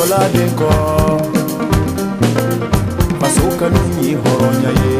dɔ la de kɔ ye.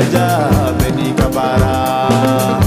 aja beni kabara.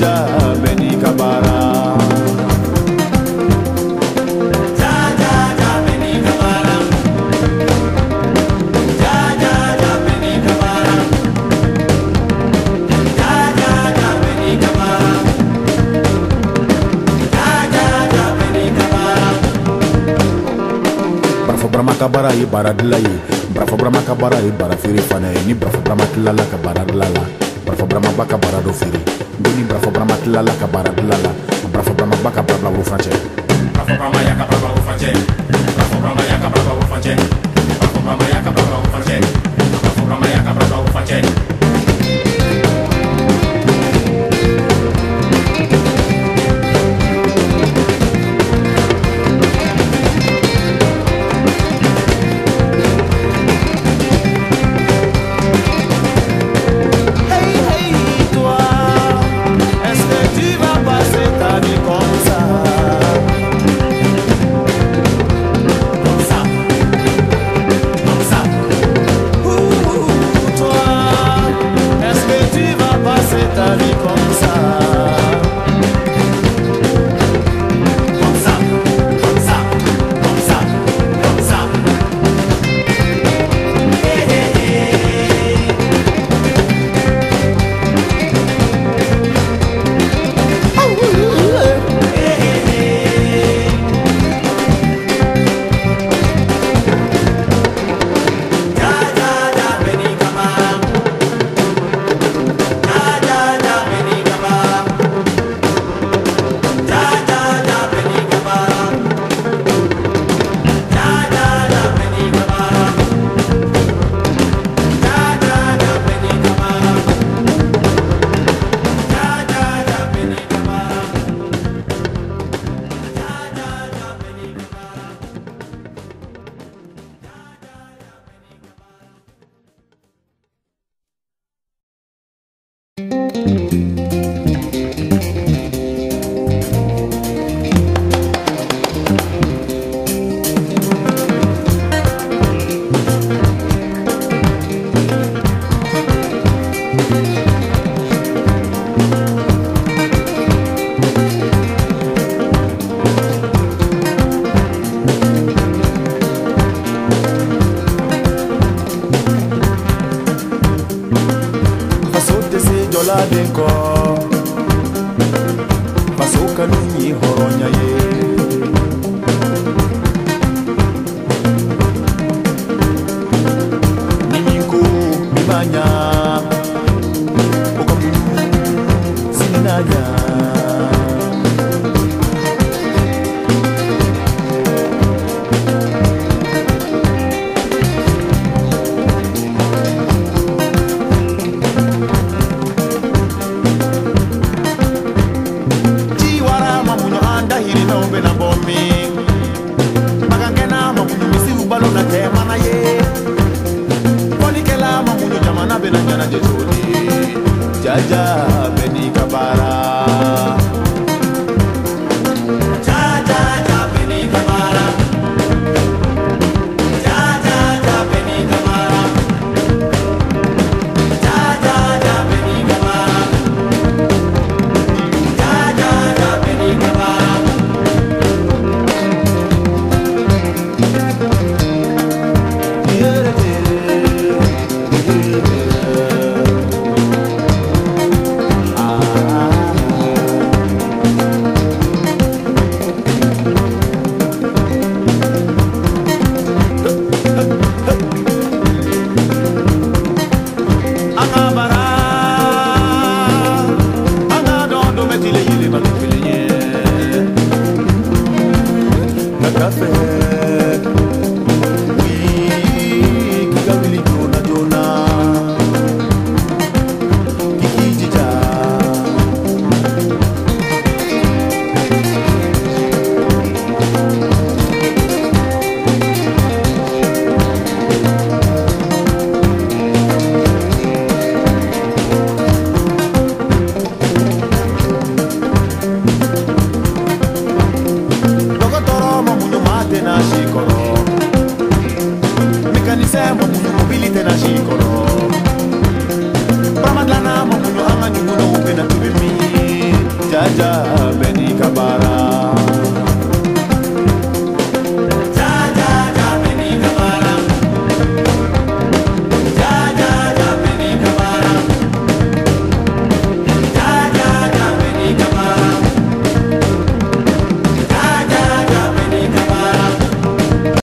Baara. barafo barama ka baara ye baara dila ye. Barafo barama ka baara ye baara feere fana ye. Ni barafo barama tilala ka baara dila la. Barafo barama ba ka baara dɔ feere brafa brama tilala ka baara dila la brafa brama ba ka barabila woro furancɛ brafa brama y'a ka barabila woro furancɛ brafa brama y'a ka barabila woro furancɛ brafa brama y'a ka geladeira. te na xikolo pamatlana mapulo jaja